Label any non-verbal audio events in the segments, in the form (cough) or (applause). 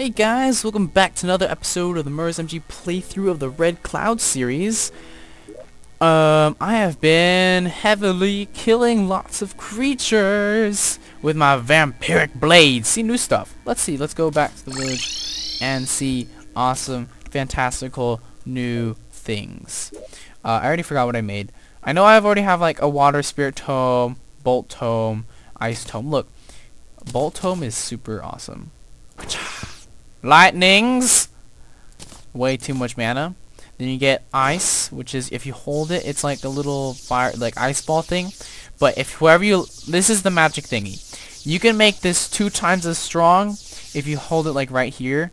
Hey guys, welcome back to another episode of the Merz MG playthrough of the Red Cloud series. Um, I have been heavily killing lots of creatures with my vampiric blades. See new stuff. Let's see, let's go back to the village and see awesome, fantastical new things. Uh, I already forgot what I made. I know I've already have like a water spirit tome, bolt tome, ice tome. Look, bolt tome is super awesome. Lightnings! Way too much mana. Then you get ice, which is if you hold it, it's like a little fire, like ice ball thing. But if whoever you, this is the magic thingy. You can make this two times as strong if you hold it like right here,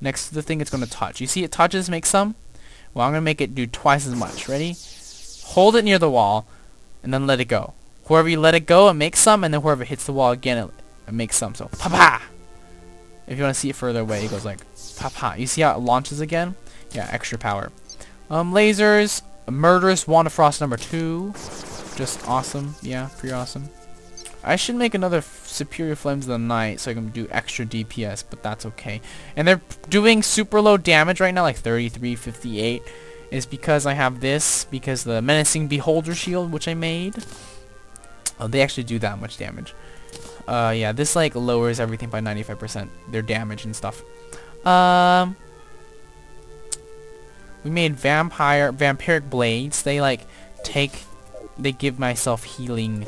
next to the thing it's gonna touch. You see it touches, make some. Well, I'm gonna make it do twice as much. Ready? Hold it near the wall, and then let it go. Whoever you let it go, it makes some, and then whoever hits the wall again, it, it makes some. So, pa pa. If you want to see it further away, it goes like, papa. You see how it launches again? Yeah, extra power. Um, lasers, murderous wand of frost number two. Just awesome. Yeah, pretty awesome. I should make another superior flames of the night so I can do extra DPS, but that's okay. And they're doing super low damage right now, like 33, 58. Is because I have this, because the menacing beholder shield, which I made. Oh, they actually do that much damage. Uh, yeah, this like lowers everything by 95%, their damage and stuff. Um, we made vampire, vampiric blades. They like take, they give myself healing.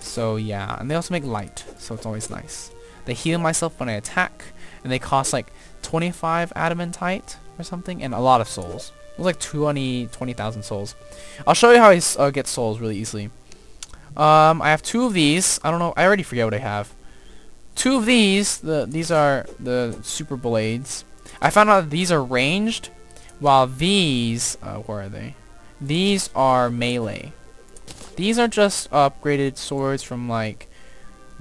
So yeah, and they also make light, so it's always nice. They heal myself when I attack, and they cost like 25 adamantite or something, and a lot of souls. It was like 20, 20,000 souls. I'll show you how I uh, get souls really easily. Um, I have two of these. I don't know. I already forget what I have. Two of these. The these are the super blades. I found out these are ranged, while these, uh, where are they? These are melee. These are just upgraded swords from like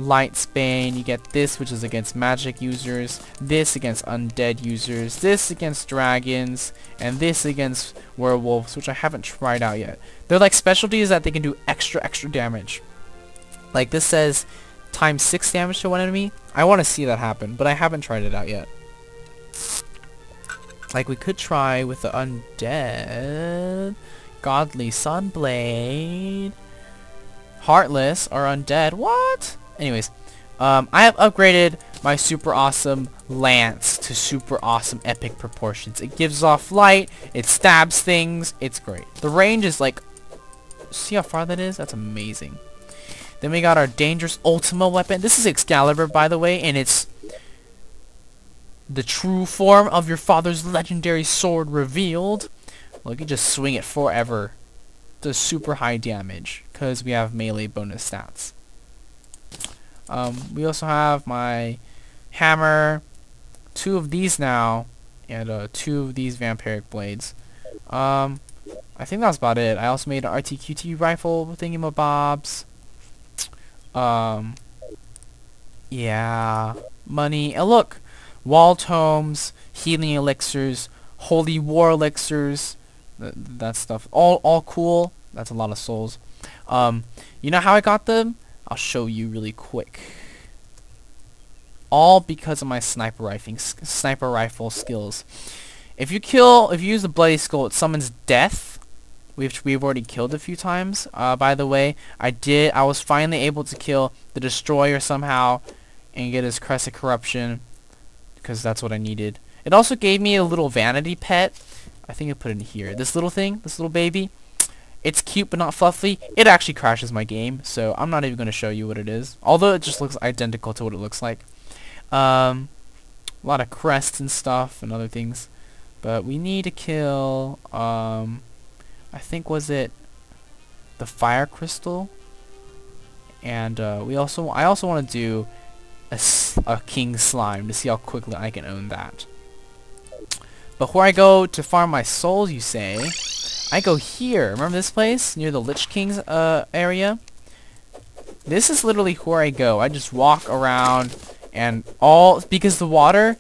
Light's Bane. You get this, which is against magic users. This against undead users. This against dragons. And this against werewolves, which I haven't tried out yet. They're like specialties that they can do extra, extra damage. Like this says times 6 damage to one enemy. I want to see that happen, but I haven't tried it out yet. Like we could try with the undead. Godly Sunblade. Heartless or undead. What? Anyways, um, I have upgraded my super awesome lance to super awesome epic proportions. It gives off light, it stabs things, it's great. The range is like, see how far that is? That's amazing. Then we got our dangerous Ultima weapon. This is Excalibur, by the way, and it's the true form of your father's legendary sword revealed. Look, you just swing it forever. Does super high damage, because we have melee bonus stats. Um, we also have my hammer, two of these now, and uh, two of these vampiric blades. Um, I think that's about it. I also made an RTQT rifle thingamabobs. Um, yeah, money. And look, wall tomes, healing elixirs, holy war elixirs, th that stuff. All all cool. That's a lot of souls. Um, you know how I got them? I'll show you really quick. All because of my sniper rifle, sniper rifle skills. If you kill, if you use the bloody skull, it summons death, which we've already killed a few times. Uh, by the way, I did. I was finally able to kill the destroyer somehow, and get his crest of corruption, because that's what I needed. It also gave me a little vanity pet. I think I put it in here. This little thing, this little baby. It's cute but not fluffy. It actually crashes my game, so I'm not even going to show you what it is. Although it just looks identical to what it looks like. Um, a lot of crests and stuff and other things. But we need to kill, um, I think was it the fire crystal? And uh, we also, I also want to do a, a king slime to see how quickly I can own that. Before I go to farm my souls, you say, I go here. Remember this place? Near the Lich King's uh, area? This is literally where I go. I just walk around and all... Because the water,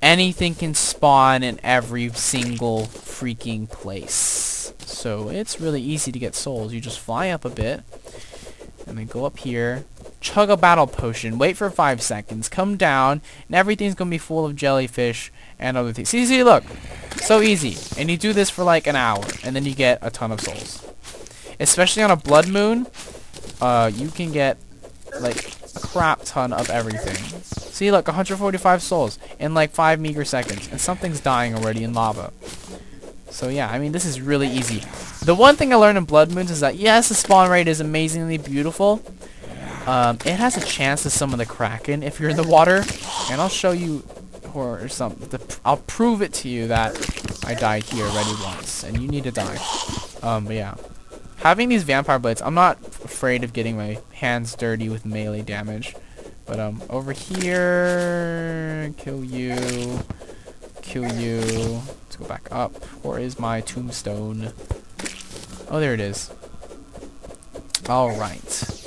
anything can spawn in every single freaking place. So it's really easy to get souls. You just fly up a bit. And then go up here. chug a battle potion, wait for 5 seconds, come down, and everything's going to be full of jellyfish and other things. See, see, look. So easy. And you do this for like an hour, and then you get a ton of souls. Especially on a blood moon, uh, you can get like a crap ton of everything. See, look, 145 souls in like 5 meager seconds, and something's dying already in lava. So yeah, I mean, this is really easy. The one thing I learned in Blood Moons is that, yes, the spawn rate is amazingly beautiful. Um, it has a chance to summon the Kraken if you're in the water, and I'll show you, or, something, I'll prove it to you that I died here already once, and you need to die. Um, but yeah. Having these Vampire Blades, I'm not afraid of getting my hands dirty with melee damage. But, um, over here, kill you, kill you. Let's go back up. Where is my tombstone? Oh, there it is. Alright.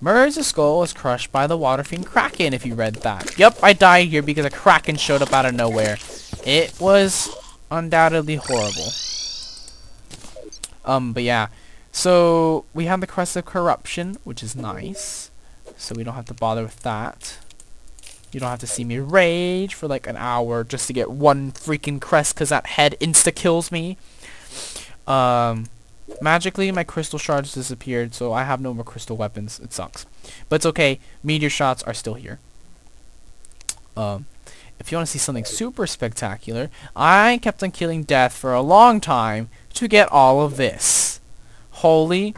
Murder's skull was crushed by the water fiend Kraken, if you read that. Yep, I died here because a Kraken showed up out of nowhere. It was undoubtedly horrible. Um, but yeah. So, we have the Crest of Corruption, which is nice. So we don't have to bother with that. You don't have to see me rage for like an hour just to get one freaking crest because that head insta-kills me. Um, magically, my crystal shards disappeared, so I have no more crystal weapons. It sucks. But it's okay. Meteor shots are still here. Um, if you want to see something super spectacular, I kept on killing death for a long time to get all of this. Holy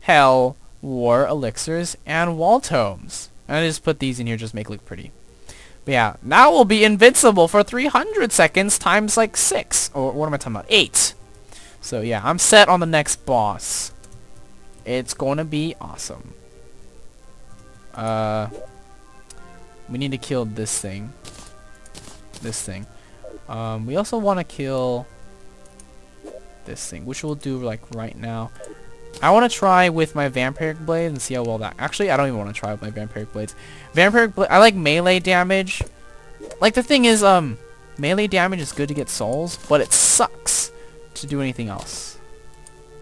hell war elixirs and wall tomes. And I just put these in here just make it look pretty. But yeah, now we'll be invincible for 300 seconds times like 6. Or what am I talking about? 8. So yeah, I'm set on the next boss. It's gonna be awesome. Uh, we need to kill this thing. This thing. Um, we also want to kill this thing, which we'll do like right now. I want to try with my Vampiric Blade and see how well that... Actually, I don't even want to try with my Vampiric Blades. Vampiric Blade... I like melee damage. Like, the thing is, um... Melee damage is good to get souls, but it sucks to do anything else.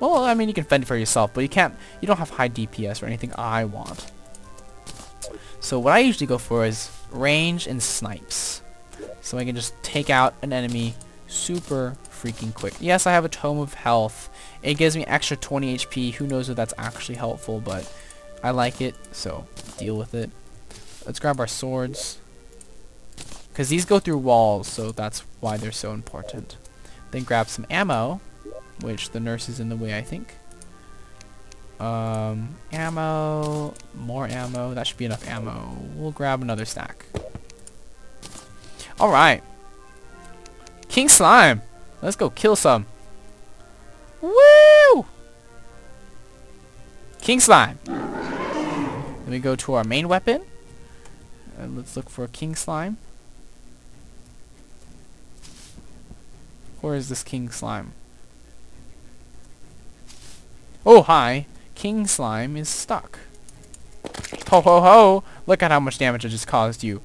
Well, I mean, you can fend for yourself, but you can't... You don't have high DPS or anything I want. So what I usually go for is range and snipes. So I can just take out an enemy super freaking quick. Yes, I have a Tome of Health. It gives me extra 20 HP. Who knows if that's actually helpful, but I like it, so deal with it. Let's grab our swords. Because these go through walls, so that's why they're so important. Then grab some ammo, which the nurse is in the way, I think. Um, ammo, more ammo. That should be enough ammo. We'll grab another stack. Alright. King Slime. Let's go kill some. Woo! King Slime. Then we go to our main weapon. And let's look for King Slime. Where is this King Slime? Oh, hi. King Slime is stuck. Ho ho ho! Look at how much damage I just caused you.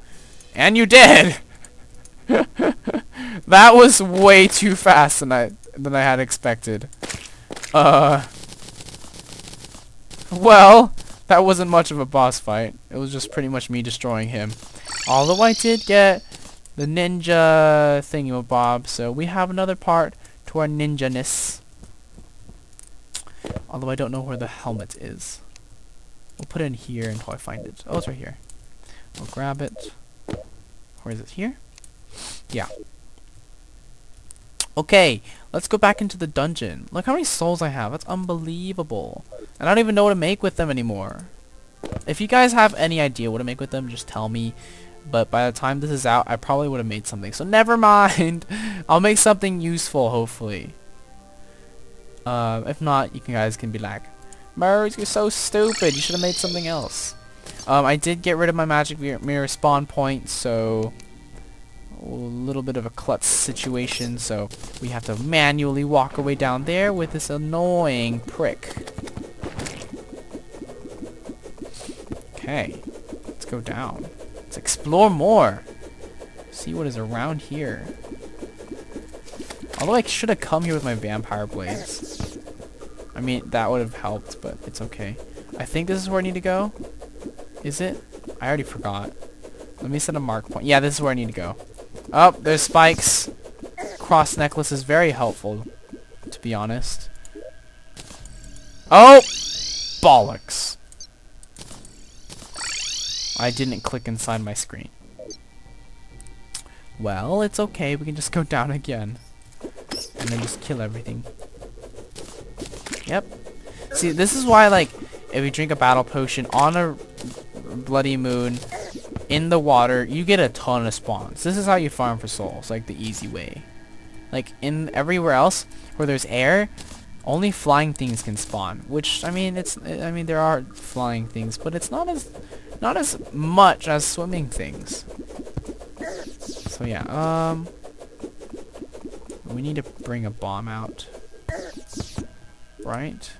And you did! (laughs) that was way too fast than I than I had expected. Uh Well, that wasn't much of a boss fight. It was just pretty much me destroying him. Although I did get the ninja thingamabob, so we have another part to our ninja-ness. Although I don't know where the helmet is. We'll put it in here until I find it. Oh, it's right here. We'll grab it. Where is it? Here? Yeah. Okay, let's go back into the dungeon. Look how many souls I have. That's unbelievable. And I don't even know what to make with them anymore. If you guys have any idea what to make with them, just tell me. But by the time this is out, I probably would have made something. So (laughs) never mind. I'll make something useful, hopefully. Uh, if not, you guys can be like, Merz, you're so stupid. You should have made something else. Um, I did get rid of my magic mirror spawn point, so a little bit of a klutz situation, so we have to manually walk our way down there with this annoying prick. Okay, let's go down. Explore more. See what is around here. Although I should have come here with my vampire blades. I mean, that would have helped, but it's okay. I think this is where I need to go. Is it? I already forgot. Let me set a mark point. Yeah, this is where I need to go. Oh, there's spikes. Cross necklace is very helpful, to be honest. Oh! Bollocks. I didn't click inside my screen. Well, it's okay. We can just go down again. And then just kill everything. Yep. See, this is why, like, if you drink a battle potion on a bloody moon in the water, you get a ton of spawns. This is how you farm for souls, like the easy way. Like, in everywhere else where there's air, only flying things can spawn. Which, I mean, it's, I mean, there are flying things, but it's not as, not as much as swimming things. So yeah, um, we need to bring a bomb out, right?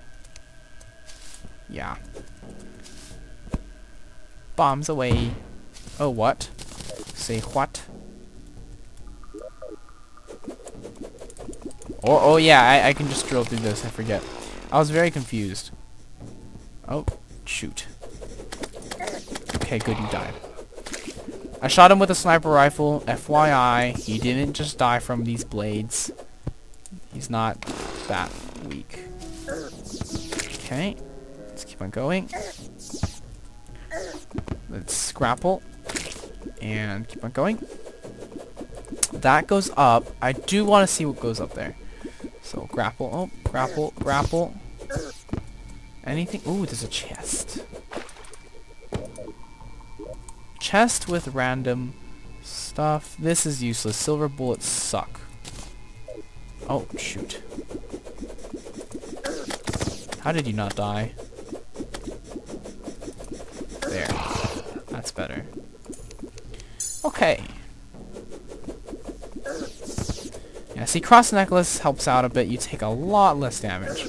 Yeah. Bombs away. Oh, what? Say what? Oh, oh yeah, I, I can just drill through this, I forget. I was very confused. Oh, shoot. Okay, good, you died. I shot him with a sniper rifle. FYI, he didn't just die from these blades. He's not that weak. Okay, let's keep on going. Let's grapple and keep on going. That goes up. I do want to see what goes up there. So grapple, oh, grapple, grapple. Anything? Ooh, there's a chest chest with random stuff. This is useless. Silver bullets suck. Oh, shoot. How did you not die? There. That's better. Okay. Yeah, see, cross necklace helps out a bit. You take a lot less damage.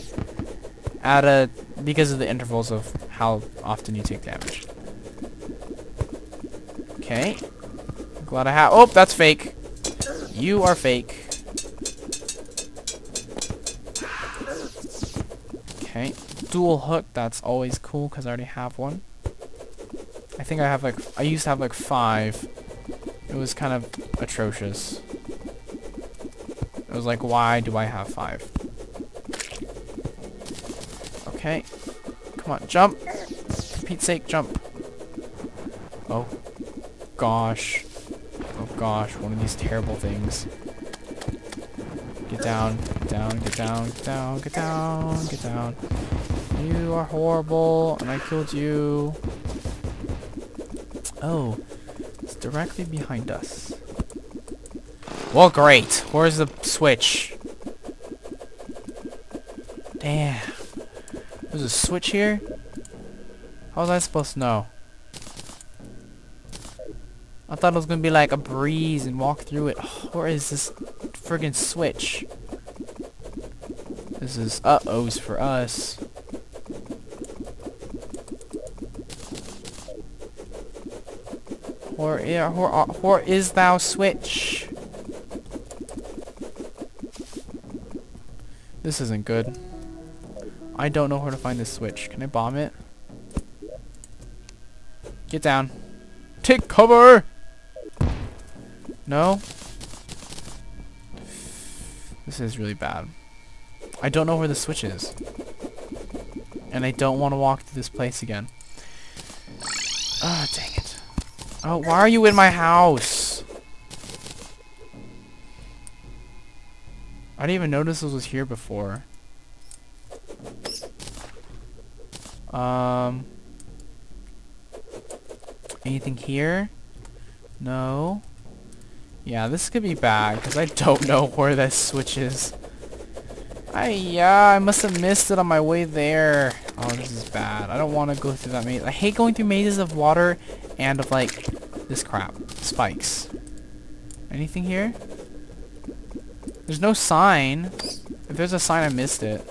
At a because of the intervals of how often you take damage. Okay. Glad I have- Oh, that's fake. You are fake. Okay. Dual hook, that's always cool because I already have one. I think I have like- I used to have like five. It was kind of atrocious. It was like, why do I have five? Okay. Come on, jump! For Pete's sake, jump. Gosh. Oh gosh, one of these terrible things. Get down, get down, get down, get down, get down, get down. You are horrible, and I killed you. Oh, it's directly behind us. Well, great. Where's the switch? Damn. There's a switch here? How was I supposed to know? I thought it was gonna be like a breeze and walk through it. Oh, (sighs) where is this friggin' switch? This is uh-ohs for us. Where, where, uh, where is thou switch? This isn't good. I don't know where to find this switch. Can I bomb it? Get down. Take cover! No? This is really bad. I don't know where the switch is. And I don't want to walk through this place again. Ah, oh, dang it. Oh, why are you in my house? I didn't even notice this was here before. Um... Anything here? No. Yeah, this could be bad, because I don't know (laughs) where that switch is. I yeah, I must have missed it on my way there. Oh, this is bad. I don't want to go through that maze. I hate going through mazes of water and of, like, this crap. Spikes. Anything here? There's no sign. If there's a sign, I missed it.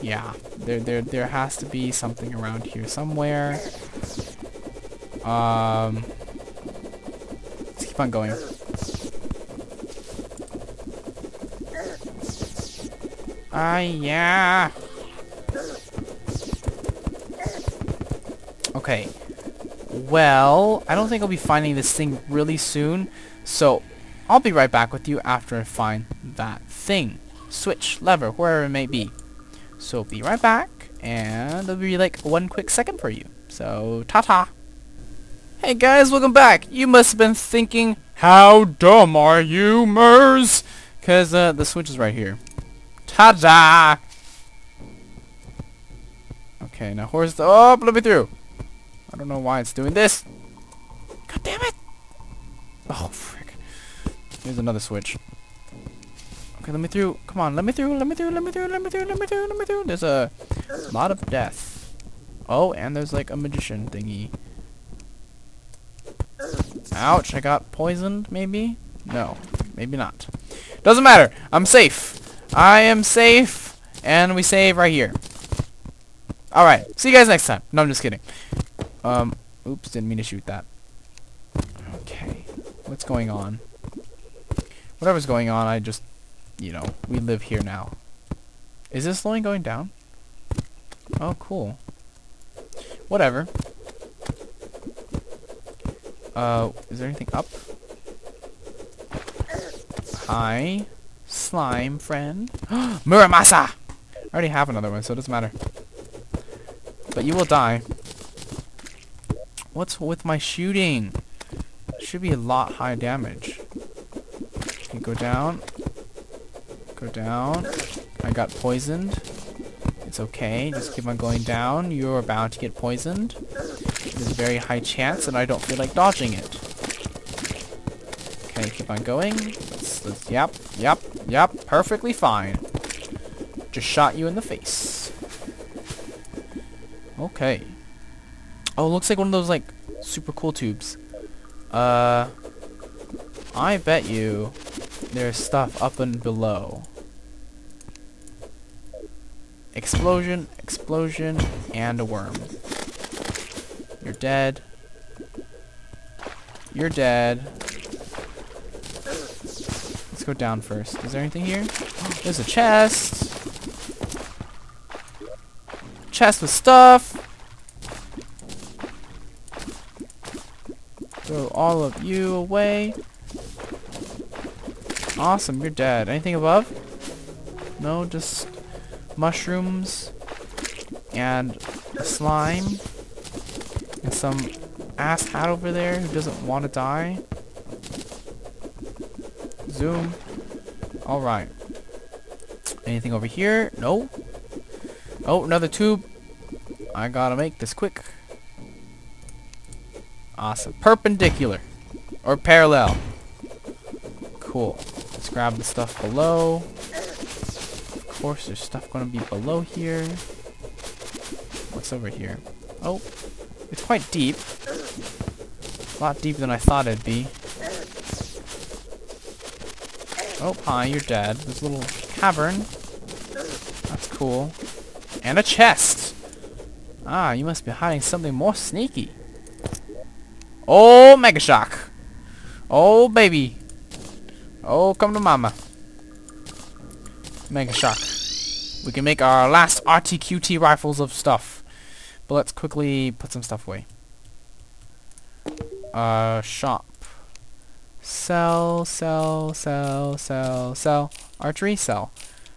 Yeah, there, there, there has to be something around here somewhere. Um keep on going. Ah, uh, yeah. Okay. Well, I don't think I'll be finding this thing really soon, so I'll be right back with you after I find that thing. Switch, lever, wherever it may be. So be right back, and it'll be like one quick second for you. So, ta-ta! Hey guys, welcome back! You must have been thinking, how dumb are you, Merz? Cause uh, the switch is right here. Ta-da! Okay, now the... Oh, let me through! I don't know why it's doing this. God damn it! Oh, frick. Here's another switch. Okay, let me through. Come on, let me through, let me through, let me through, let me through, let me through, let me through. There's a lot of death. Oh, and there's like a magician thingy. Ouch, I got poisoned, maybe? No, maybe not. Doesn't matter. I'm safe. I am safe. And we save right here. Alright, see you guys next time. No, I'm just kidding. Um, oops, didn't mean to shoot that. Okay, what's going on? Whatever's going on, I just, you know, we live here now. Is this slowing going down? Oh, cool. Whatever. Uh, is there anything up? Hi. Slime friend. (gasps) Muramasa! I already have another one, so it doesn't matter. But you will die. What's with my shooting? Should be a lot high damage. Okay, go down. Go down. I got poisoned. It's okay. Just keep on going down. You're about to get poisoned. Very high chance and I don't feel like dodging it. Okay, keep on going. Let's, let's, yep, yep, yep. Perfectly fine. Just shot you in the face. Okay. Oh, looks like one of those, like, super cool tubes. Uh, I bet you there's stuff up and below. Explosion, explosion, and a worm. You're dead. You're dead. Let's go down first. Is there anything here? There's a chest. Chest with stuff. Throw all of you away. Awesome, you're dead. Anything above? No, just mushrooms and slime some ass hat over there who doesn't want to die. Zoom. Alright. Anything over here? No. Oh, another tube. I gotta make this quick. Awesome. Perpendicular. Or parallel. Cool. Let's grab the stuff below. Of course, there's stuff gonna be below here. What's over here? Oh, it's quite deep. A lot deeper than I thought it'd be. Oh, hi, you're dead. A little cavern. That's cool. And a chest! Ah, you must be hiding something more sneaky. Oh, Mega Shock! Oh, baby! Oh, come to mama. Mega Shock. We can make our last RTQT rifles of stuff. But let's quickly put some stuff away. Uh, shop. Sell, sell, sell, sell, sell. Archery, sell.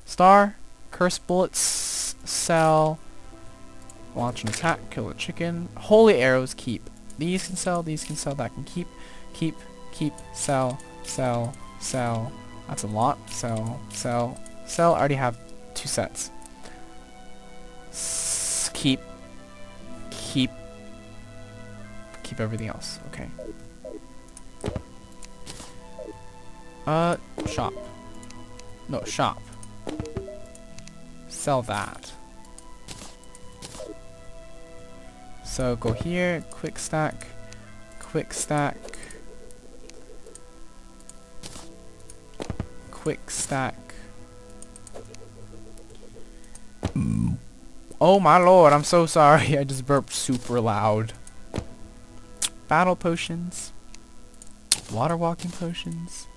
Star, curse bullets, sell. Launch an attack, kill a chicken. Holy arrows, keep. These can sell, these can sell, that can keep. Keep, keep, sell, sell, sell. That's a lot. Sell, sell, sell. I already have two sets. S keep, keep, keep everything else. Okay. Uh, shop. No, shop. Sell that. So go here, quick stack, quick stack, quick stack. Oh my lord, I'm so sorry. (laughs) I just burped super loud. Battle potions. Water walking potions.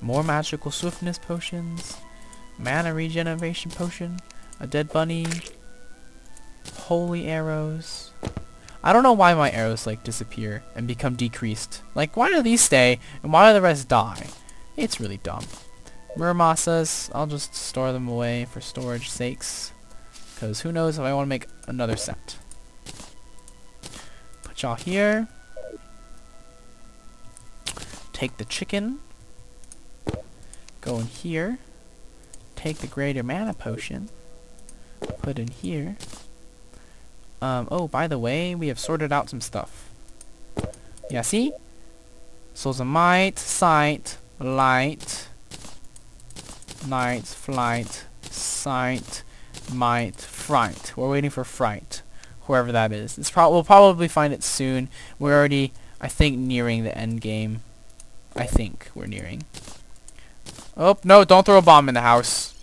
More magical swiftness potions. Mana regeneration potion. A dead bunny. Holy arrows. I don't know why my arrows like disappear and become decreased. Like why do these stay and why do the rest die? It's really dumb. Muramasas, I'll just store them away for storage sakes. Because who knows if I want to make another set. Put y'all here. Take the chicken. Go in here. Take the greater mana potion. Put in here. Um, oh, by the way, we have sorted out some stuff. Yeah, see? Souls of Might, Sight, Light, Night, Flight, Sight, Might, Fright. We're waiting for Fright, whoever that is. It's pro we'll probably find it soon. We're already, I think, nearing the end game. I think we're nearing. Oh, no, don't throw a bomb in the house.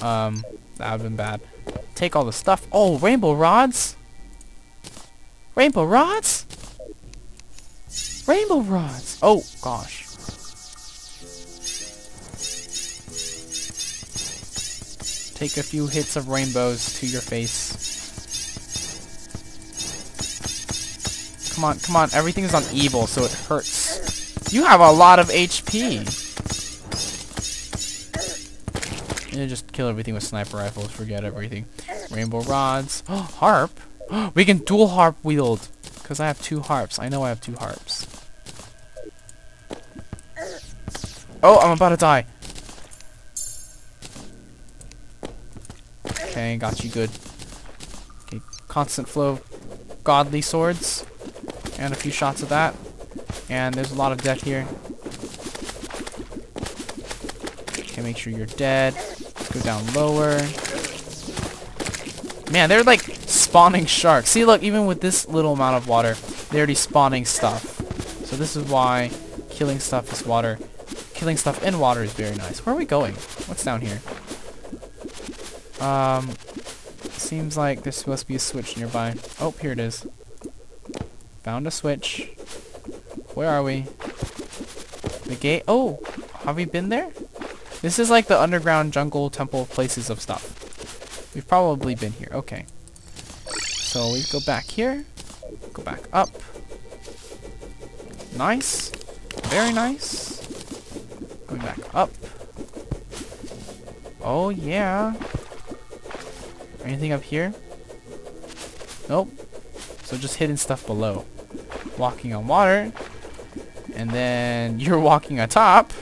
Um, that would have been bad. Take all the stuff. Oh, rainbow rods? Rainbow rods? Rainbow rods. Oh, gosh. Take a few hits of rainbows to your face. Come on, come on. Everything is on evil, so it hurts. You have a lot of HP. And just kill everything with sniper rifles. Forget everything. Rainbow rods. Oh, (gasps) harp. (gasps) we can dual harp wield. Because I have two harps. I know I have two harps. Oh, I'm about to die. Okay, got you good. Okay, constant flow of godly swords. And a few shots of that. And there's a lot of death here. Okay, make sure you're dead. Let's go down lower. Man, they're like spawning sharks. See, look, even with this little amount of water, they're already spawning stuff. So this is why killing stuff is water. Killing stuff in water is very nice. Where are we going? What's down here? Um, seems like there's supposed to be a switch nearby. Oh, here it is. Found a switch. Where are we? The gate? Oh, have we been there? This is like the underground jungle temple places of stuff. We've probably been here. Okay. So we go back here. Go back up. Nice. Very nice. Going back up. Oh, yeah. Anything up here? Nope. So just hidden stuff below. Walking on water. And then (laughs) you're walking on top.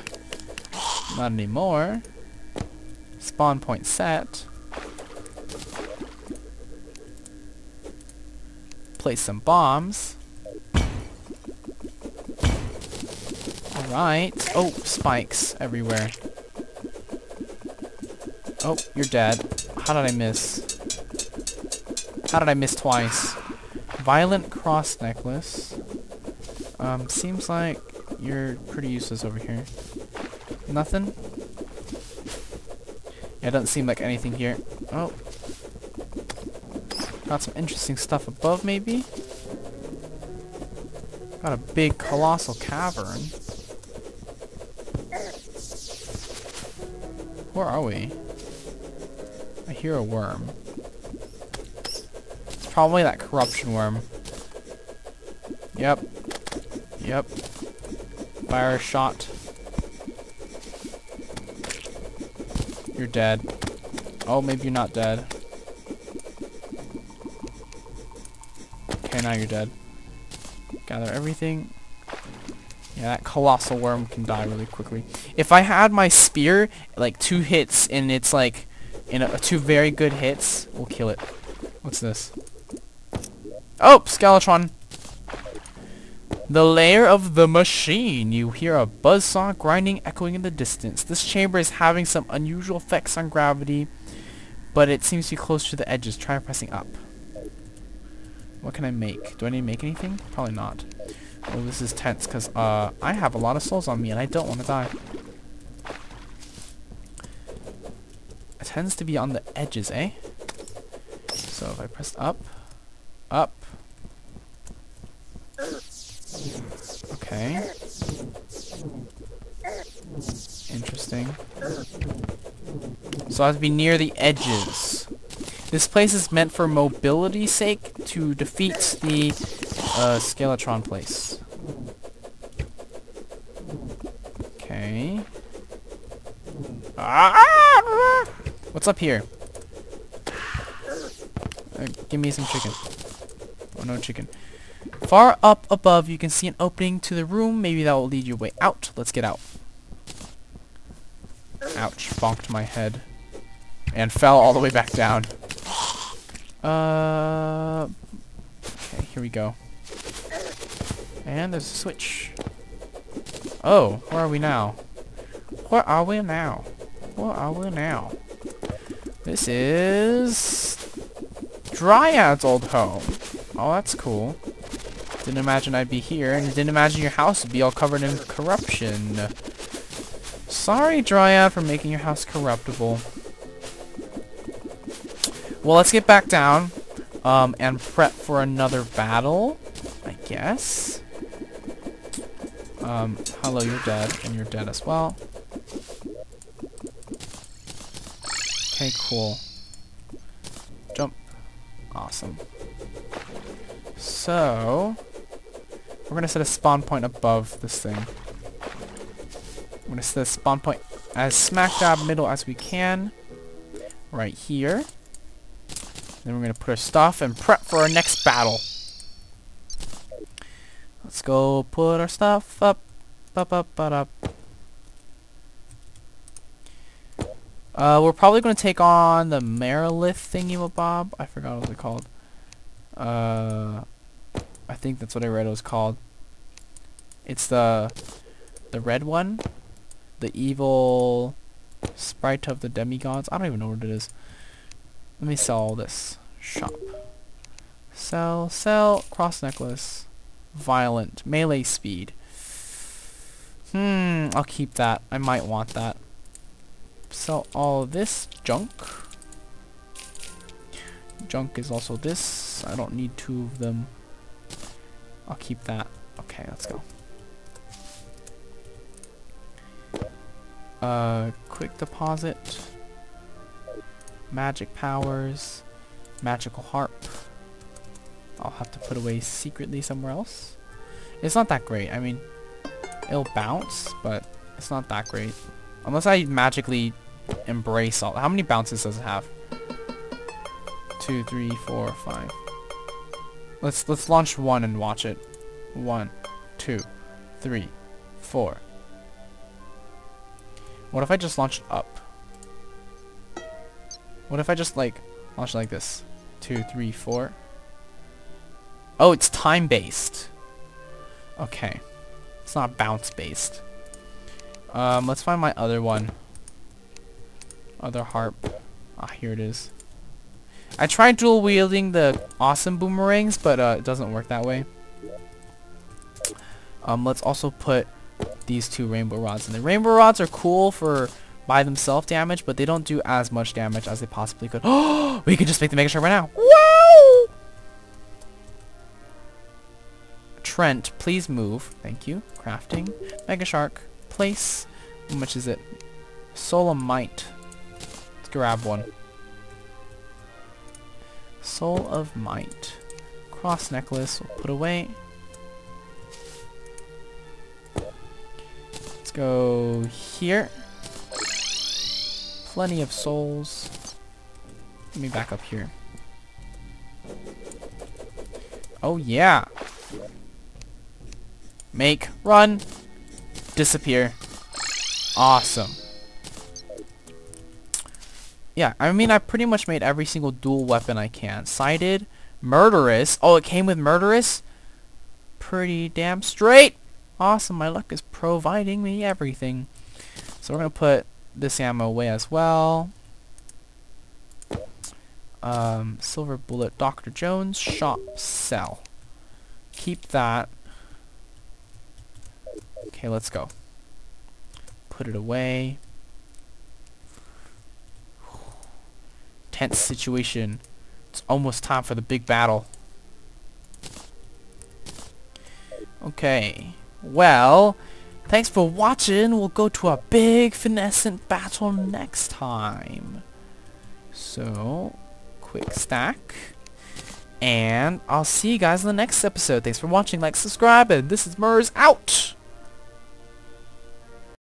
Not anymore. Spawn point set. Place some bombs. Alright. Oh, spikes everywhere. Oh, you're dead. How did I miss? How did I miss twice? Violent cross necklace. Um, seems like you're pretty useless over here. Nothing? Yeah, it doesn't seem like anything here. Oh. Got some interesting stuff above, maybe? Got a big, colossal cavern. Where are we? I hear a worm. Probably that corruption worm. Yep. Yep. Fire shot. You're dead. Oh, maybe you're not dead. Okay, now you're dead. Gather everything. Yeah, that colossal worm can die really quickly. If I had my spear, like two hits, and it's like, in a, two very good hits, we'll kill it. What's this? Oh, Skeletron. The lair of the machine. You hear a buzzsaw grinding echoing in the distance. This chamber is having some unusual effects on gravity, but it seems to be close to the edges. Try pressing up. What can I make? Do I need to make anything? Probably not. Oh, this is tense because uh, I have a lot of souls on me and I don't want to die. It tends to be on the edges, eh? So if I press up, up, Okay. Interesting. So I have to be near the edges. This place is meant for mobility's sake to defeat the uh, Skeletron place. Okay. Ah! What's up here? Uh, give me some chicken. Oh, no chicken. Far up above, you can see an opening to the room. Maybe that will lead your way out. Let's get out. Ouch, bonked my head. And fell all the way back down. Uh, okay, here we go. And there's a switch. Oh, where are we now? Where are we now? Where are we now? This is... Dryad's old home. Oh, that's cool. Didn't imagine I'd be here, and didn't imagine your house would be all covered in corruption. Sorry, Dryad, for making your house corruptible. Well, let's get back down, um, and prep for another battle, I guess. Um, hello, you're dead, and you're dead as well. Okay, cool. Jump. Awesome. So, we're to set a spawn point above this thing. I'm to set a spawn point as smack dab middle as we can. Right here. Then we're to put our stuff and prep for our next battle. Let's go put our stuff up. Up, up, up, up. Uh, we're probably going to take on the Merilith thingy, Bob. I forgot what was called. Uh, I think that's what I read it was called. It's the the red one, the evil sprite of the demigods. I don't even know what it is. Let me sell this. Shop. Sell, sell, cross necklace. Violent, melee speed. Hmm, I'll keep that. I might want that. Sell all this junk. Junk is also this. I don't need two of them. I'll keep that. Okay, let's go. Uh, quick deposit. Magic powers. Magical harp. I'll have to put away secretly somewhere else. It's not that great. I mean, it'll bounce, but it's not that great. Unless I magically embrace all. How many bounces does it have? Two, three, four, five. Let's let's launch one and watch it. One, two, three, four. What if I just launch up? What if I just like launch like this? Two, three, four. Oh, it's time based. Okay. It's not bounce based. Um, let's find my other one. Other harp. Ah, here it is. I tried dual wielding the awesome boomerangs, but uh, it doesn't work that way. Um, let's also put these two rainbow rods in The Rainbow rods are cool for by themselves damage, but they don't do as much damage as they possibly could. Oh, (gasps) we could just make the Mega Shark right now. Trent, please move. Thank you. Crafting. Mega Shark. Place. How much is it? Might. Let's grab one. Soul of Might. Cross necklace. We'll put away. Let's go here. Plenty of souls. Let me back up here. Oh yeah. Make, run, disappear. Awesome. Yeah, I mean, I pretty much made every single dual weapon I can. Sighted, murderous. Oh, it came with murderous? Pretty damn straight. Awesome, my luck is providing me everything. So we're going to put this ammo away as well. Um, silver bullet, Dr. Jones, shop, sell. Keep that. Okay, let's go. Put it away. Tense situation. It's almost time for the big battle. Okay. Well, thanks for watching. We'll go to a big finessant battle next time. So, quick stack. And I'll see you guys in the next episode. Thanks for watching. Like, subscribe, and this is Merz out!